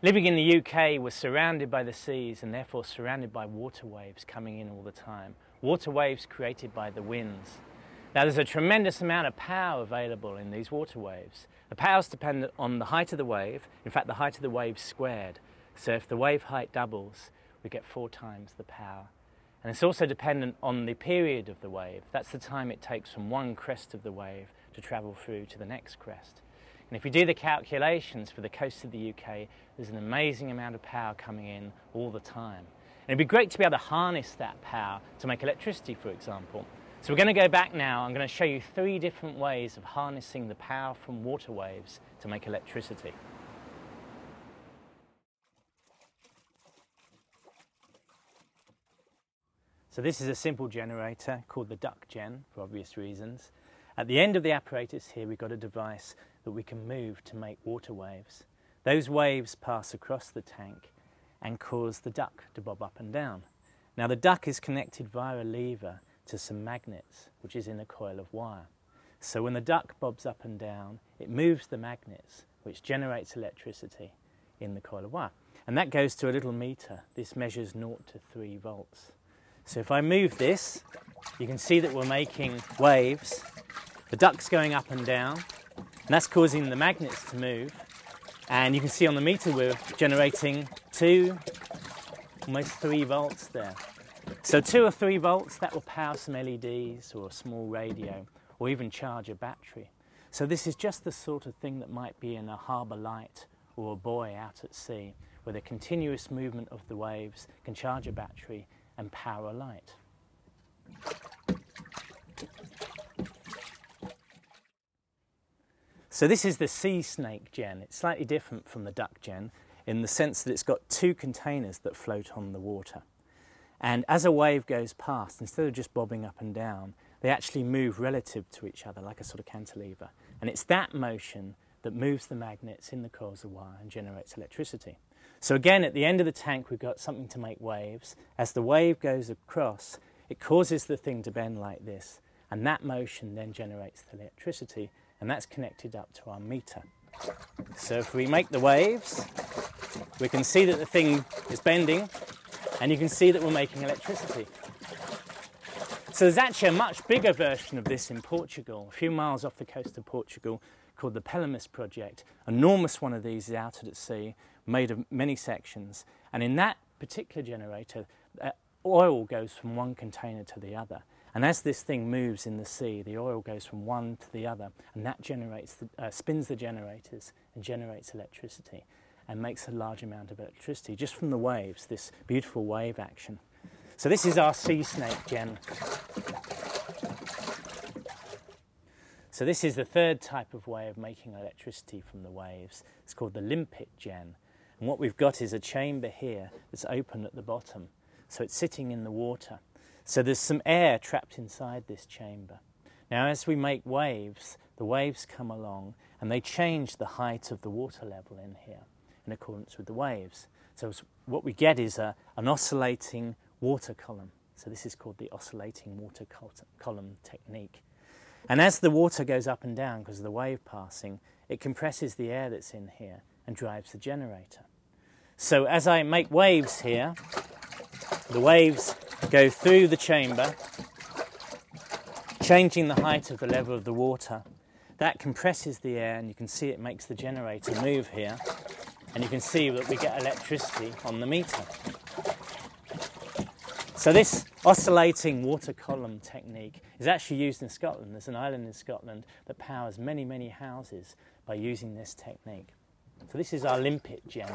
Living in the UK, we're surrounded by the seas and therefore surrounded by water waves coming in all the time. Water waves created by the winds. Now there's a tremendous amount of power available in these water waves. The power is dependent on the height of the wave, in fact the height of the wave squared. So if the wave height doubles, we get four times the power. And it's also dependent on the period of the wave. That's the time it takes from one crest of the wave to travel through to the next crest. And if we do the calculations for the coast of the UK, there's an amazing amount of power coming in all the time. And it'd be great to be able to harness that power to make electricity, for example. So we're going to go back now. I'm going to show you three different ways of harnessing the power from water waves to make electricity. So this is a simple generator called the duck gen for obvious reasons. At the end of the apparatus here we've got a device that we can move to make water waves. Those waves pass across the tank and cause the duck to bob up and down. Now the duck is connected via a lever to some magnets which is in a coil of wire. So when the duck bobs up and down it moves the magnets which generates electricity in the coil of wire. And that goes to a little meter. This measures 0 to 3 volts. So if I move this, you can see that we're making waves. The duck's going up and down, and that's causing the magnets to move. And you can see on the meter we're generating two, almost three volts there. So two or three volts, that will power some LEDs or a small radio or even charge a battery. So this is just the sort of thing that might be in a harbour light or a buoy out at sea, where the continuous movement of the waves can charge a battery and power a light. So this is the sea snake gen. It's slightly different from the duck gen in the sense that it's got two containers that float on the water. And as a wave goes past, instead of just bobbing up and down, they actually move relative to each other like a sort of cantilever. And it's that motion that moves the magnets in the coils of wire and generates electricity. So again, at the end of the tank, we've got something to make waves. As the wave goes across, it causes the thing to bend like this, and that motion then generates the electricity, and that's connected up to our meter. So if we make the waves, we can see that the thing is bending, and you can see that we're making electricity. So there's actually a much bigger version of this in Portugal, a few miles off the coast of Portugal, called the Pelamis Project. Enormous one of these is out at sea, made of many sections. And in that particular generator, uh, oil goes from one container to the other. And as this thing moves in the sea, the oil goes from one to the other, and that generates the, uh, spins the generators and generates electricity and makes a large amount of electricity just from the waves, this beautiful wave action. So this is our sea snake gen. So this is the third type of way of making electricity from the waves. It's called the limpet gen. And what we've got is a chamber here that's open at the bottom. So it's sitting in the water. So there's some air trapped inside this chamber. Now, as we make waves, the waves come along and they change the height of the water level in here in accordance with the waves. So what we get is a, an oscillating water column. So this is called the oscillating water column technique. And as the water goes up and down because of the wave passing, it compresses the air that's in here and drives the generator. So as I make waves here, the waves go through the chamber, changing the height of the level of the water. That compresses the air, and you can see it makes the generator move here. And you can see that we get electricity on the meter. So this oscillating water column technique is actually used in Scotland. There's an island in Scotland that powers many, many houses by using this technique. So this is our limpet gen.